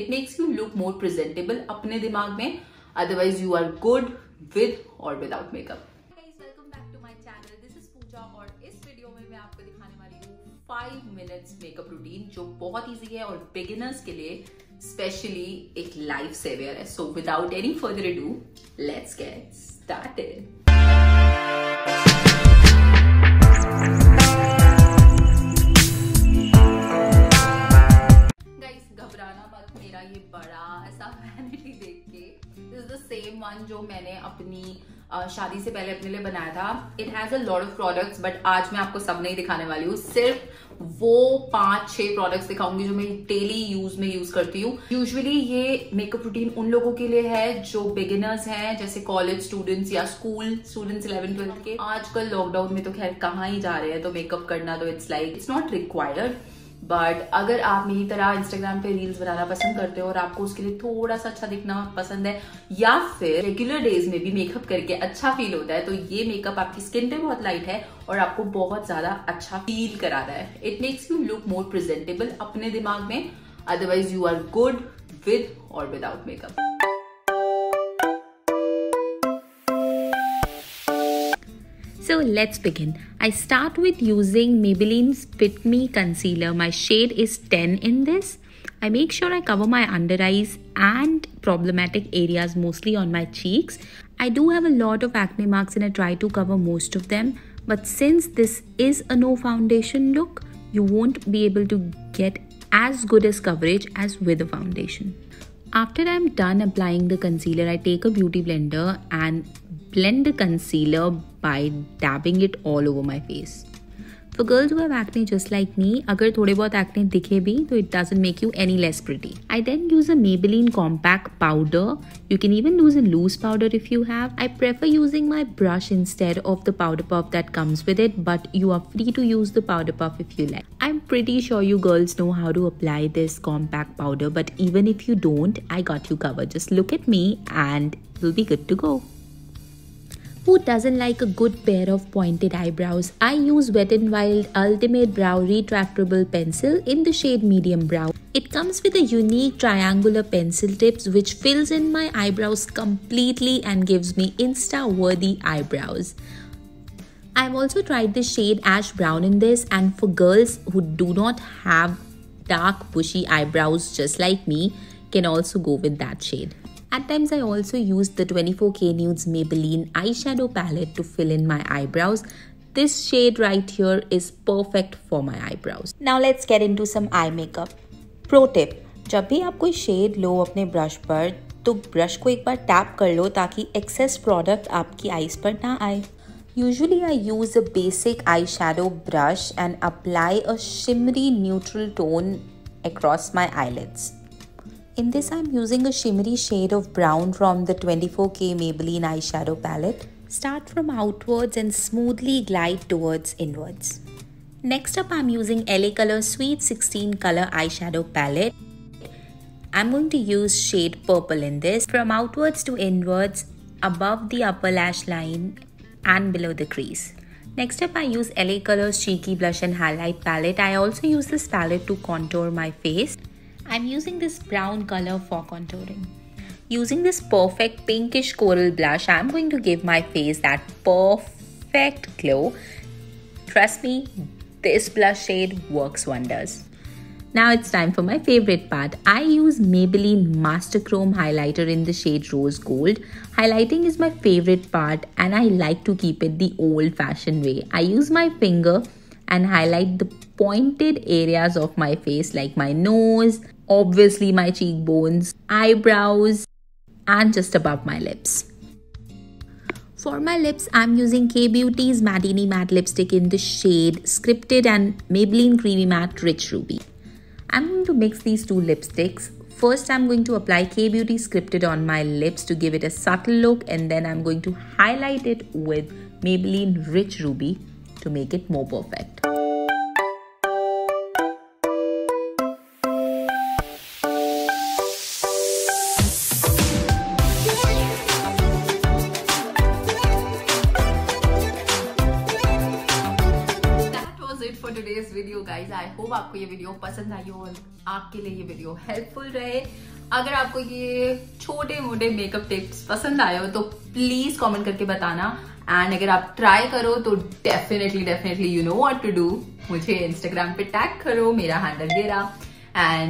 It makes you look more presentable अपने दिमाग में. Otherwise you are good with और विदाउट मेकअप और इस वीडियो में मैं आपको दिखाने वाली हूँ फाइव मिनट्स मेकअप रूटीन जो बहुत इजी है और बिगिनर्स के लिए स्पेशली एक लाइफ सेवियर है. So without any further do let's get started ऐसा वैनिटी देख के दिस द सेम वन जो मैंने अपनी शादी से पहले अपने लिए बनाया था। It has a lot of products but आज मैं आपको सब नहीं दिखाने वाली हूँ। सिर्फ़ वो पाँच, छह प्रोडक्ट्स दिखाऊँगी जो मैं डेली यूज़ में यूज़ करती हूँ। यूजुअली ये मेकअप रूटीन उन लोगों के लिए है जो बिगिनर्स हैं, जैसे कॉलेज स्टूडेंट्स या स्कूल स्टूडेंट्स इलेवन ट्वेल्थ के। आजकल लॉकडाउन में तो खैर कहाँ ही जा रहे हैं तो मेकअप करना तो it's like it's not required but अगर आप मेरी तरह इंस्टाग्राम पे रील्स बनाना पसंद करते हो और आपको उसके लिए थोड़ा सा अच्छा दिखना पसंद है, या फिर रेगुलर डेज़ में भी मेकअप करके अच्छा फील होता है तो ये मेकअप आपकी स्किन पे बहुत लाइट है और आपको बहुत ज़्यादा अच्छा फील कराता है। It makes you look more presentable अपने दिमाग में। Otherwise you are good with और without makeup So let's begin. I start with using Maybelline's Fit Me Concealer. My shade is 10 in this. I make sure I cover my under eyes and problematic areas mostly on my cheeks. I do have a lot of acne marks and I try to cover most of them. But since this is a no foundation look, you won't be able to get as good as coverage as with a foundation. After I'm done applying the concealer, I take a beauty blender and blend the concealer by dabbing it all over my face. For girls who have acne just like me, agar thode bahut acne bhi, so it doesn't make you any less pretty. I then use a Maybelline compact powder. You can even use a loose powder if you have. I prefer using my brush instead of the powder puff that comes with it, but you are free to use the powder puff if you like. I'm pretty sure you girls know how to apply this compact powder, but even if you don't, I got you covered. Just look at me and you'll be good to go. Who doesn't like a good pair of pointed eyebrows? I use Wet n Wild Ultimate Brow Retractable Pencil in the shade Medium Brown. It comes with a unique triangular pencil tips which fills in my eyebrows completely and gives me insta-worthy eyebrows. I've also tried the shade Ash Brown in this and for girls who do not have dark bushy eyebrows just like me can also go with that shade. At times I also use the 24K Nudes Maybelline eyeshadow palette to fill in my eyebrows. This shade right here is perfect for my eyebrows. Now let's get into some eye makeup. Pro tip, जब भी आप कोई shade लो अपने brush पर तो brush को एक बार tap कर लो ताकि एक्सेस प्रोडक्ट आपकी आईज पर ना आए Usually I use a basic eyeshadow brush and apply a shimmery neutral tone across my eyelids. In this, I'm using a shimmery shade of brown from the 24K Maybelline eyeshadow palette. Start from outwards and smoothly glide towards inwards. Next up, I'm using LA Color Sweet 16 color eyeshadow palette. I'm going to use shade purple in this. From outwards to inwards, above the upper lash line and below the crease. Next up, I use LA Colors Cheeky Blush and Highlight palette. I also use this palette to contour my face. I'm using this brown color for contouring. Using this perfect pinkish coral blush, I'm going to give my face that perfect glow. Trust me, this blush shade works wonders. Now it's time for my favorite part. I use Maybelline Master Chrome highlighter in the shade Rose Gold. Highlighting is my favorite part and I like to keep it the old fashioned way. I use my finger and highlight the pointed areas of my face like my nose, obviously my cheekbones, eyebrows, and just above my lips. For my lips, I'm using Kay Beauty's Matteinee Matte Lipstick in the shade Scripted and Maybelline Creamy Matte Rich Ruby. I'm going to mix these two lipsticks. First, I'm going to apply Kay Beauty Scripted on my lips to give it a subtle look and then I'm going to highlight it with Maybelline Rich Ruby to make it more perfect. Video guys I hope आपको ये video पसंद आई हो और आपके लिए ये video helpful रहे। अगर आपको ये छोटे मोटे मेकअप टिप्स पसंद आए हो तो प्लीज़ कमेंट करके बताना। एंड अगर आप ट्राई करो तो definitely definitely you know what to do मुझे इंस्टाग्राम पे टैग करो मेरा हैंडल दे रहा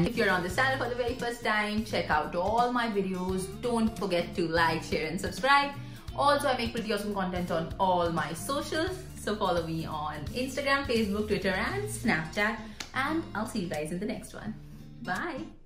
if you're on this channel for the very first time, check out all my videos. Don't forget to like, share, and subscribe. Also, I make pretty awesome content on all my socials. So follow me on Instagram, Facebook, Twitter, and Snapchat. And I'll see you guys in the next one. Bye.